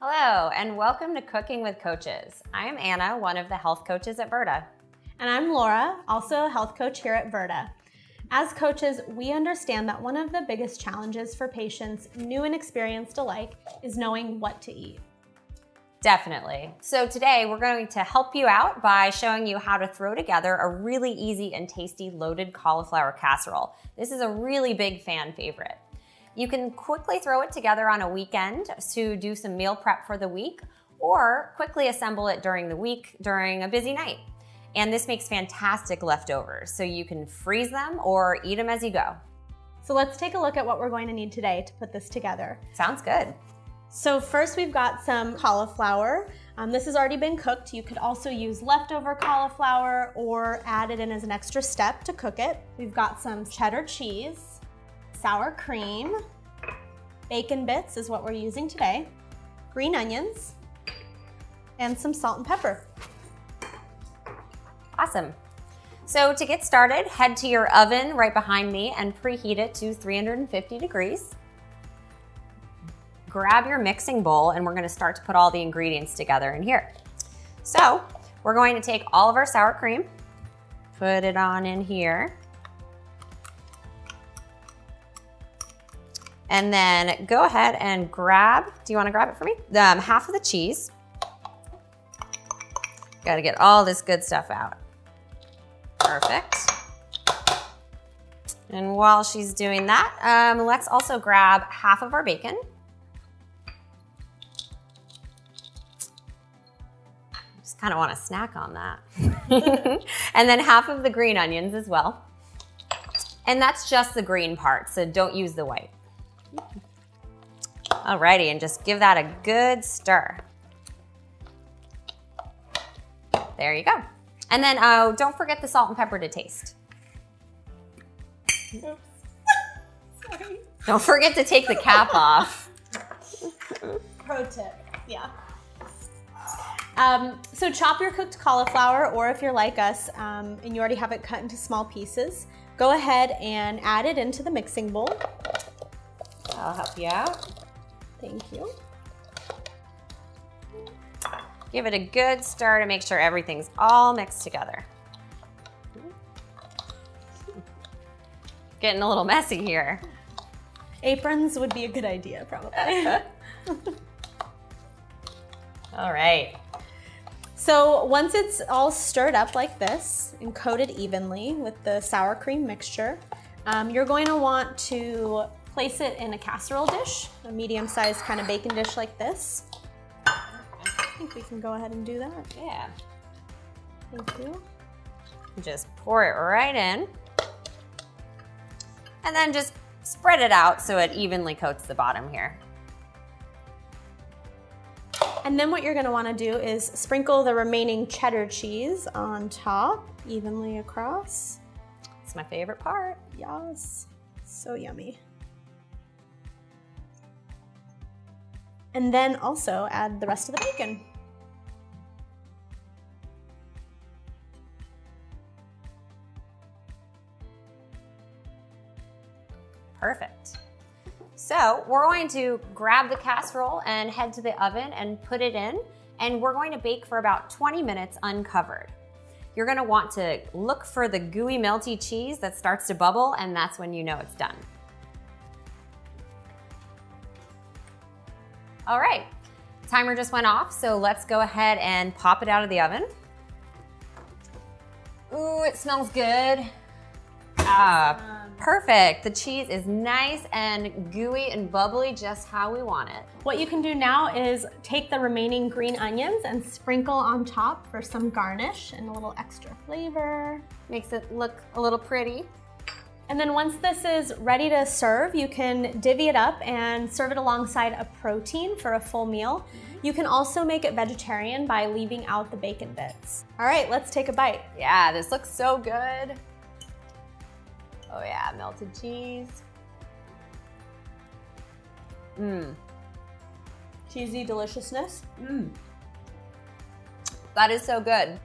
Hello, and welcome to Cooking with Coaches. I'm Anna, one of the health coaches at Virta. And I'm Laura, also a health coach here at Virta. As coaches, we understand that one of the biggest challenges for patients, new and experienced alike, is knowing what to eat. Definitely. So today we're going to help you out by showing you how to throw together a really easy and tasty loaded cauliflower casserole. This is a really big fan favorite. You can quickly throw it together on a weekend to do some meal prep for the week or quickly assemble it during the week during a busy night. And this makes fantastic leftovers, so you can freeze them or eat them as you go. So let's take a look at what we're going to need today to put this together. Sounds good. So first we've got some cauliflower. Um, this has already been cooked. You could also use leftover cauliflower or add it in as an extra step to cook it. We've got some cheddar cheese, sour cream, bacon bits is what we're using today, green onions, and some salt and pepper. Awesome. So to get started, head to your oven right behind me and preheat it to 350 degrees. Grab your mixing bowl and we're gonna start to put all the ingredients together in here. So we're going to take all of our sour cream, put it on in here. And then go ahead and grab, do you wanna grab it for me? Um, half of the cheese. Gotta get all this good stuff out. Perfect. And while she's doing that, um, let's also grab half of our bacon. Just kind of want to snack on that. and then half of the green onions as well. And that's just the green part, so don't use the white. Alrighty, and just give that a good stir. There you go. And then uh, don't forget the salt and pepper to taste. Sorry. Don't forget to take the cap off. Pro tip, yeah. Um, so chop your cooked cauliflower, or if you're like us um, and you already have it cut into small pieces, go ahead and add it into the mixing bowl. I'll help you out. Thank you. Give it a good stir to make sure everything's all mixed together. Getting a little messy here. Aprons would be a good idea, probably. all right. So once it's all stirred up like this and coated evenly with the sour cream mixture, um, you're going to want to place it in a casserole dish, a medium-sized kind of bacon dish like this. I think we can go ahead and do that. Yeah. Thank you. Just pour it right in. And then just spread it out so it evenly coats the bottom here. And then what you're gonna wanna do is sprinkle the remaining cheddar cheese on top, evenly across. It's my favorite part. Yes, so yummy. And then also add the rest of the bacon. Perfect. So we're going to grab the casserole and head to the oven and put it in, and we're going to bake for about 20 minutes uncovered. You're gonna want to look for the gooey melty cheese that starts to bubble, and that's when you know it's done. All right, timer just went off, so let's go ahead and pop it out of the oven. Ooh, it smells good. Ah, perfect. The cheese is nice and gooey and bubbly, just how we want it. What you can do now is take the remaining green onions and sprinkle on top for some garnish and a little extra flavor. Makes it look a little pretty. And then once this is ready to serve, you can divvy it up and serve it alongside a protein for a full meal. You can also make it vegetarian by leaving out the bacon bits. All right, let's take a bite. Yeah, this looks so good. Oh yeah, melted cheese. Mmm. Cheesy deliciousness. Mmm. That is so good.